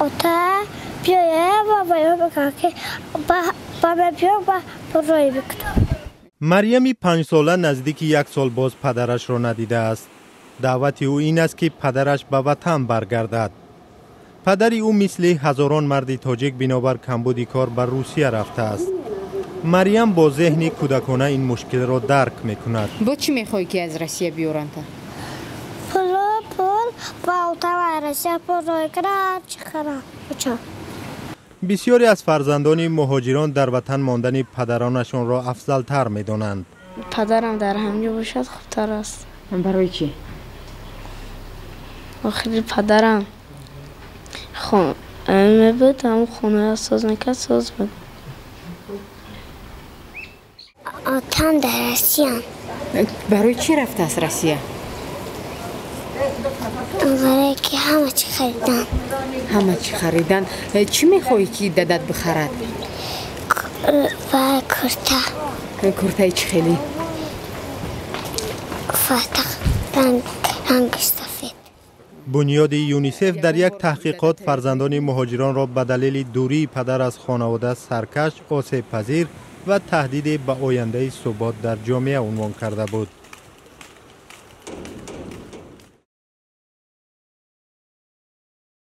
و باید بگه که با من بیام و برای بکنم مریمی پنج ساله نزدیک یک سال باز پدرش را ندیده است. دعوت او این است که پدرش به وطن برگردد. پدری او مثل هزاران مرد تاجیک بنابر کمبودی کار به روسیه رفته است. مریم با ذهنی کودکانه این مشکل را درک می کند. با چی می‌خوای که از روسیه بیارن تا؟ پول پول با اوتا و روسیه برای کنم چی کنم بچه بسیاری از فرزندان مهاجران در وطن ماندن پدرانشان را افضل تر می دانند. پدرم در همینجا باشد خوبتر است برای چی؟ آخری پدرم خون می بود هم خونه ساز می‌کرد ساز بود آتم در روسیه برای چی رفته از روسیه؟ برای که همه چی خریدن همه چی خریدن چی می‌خوای که دادت بخرد؟ و کرتا کرتای چی خیلی؟ فتق رنگ رنگ سفید بنیاد یونیسف در یک تحقیقات فرزندان مهاجران را به دلیل دوری پدر از خانواده سرکش، آسیب پذیر و تهدید به آینده ثبات در جامعه عنوان کرده بود.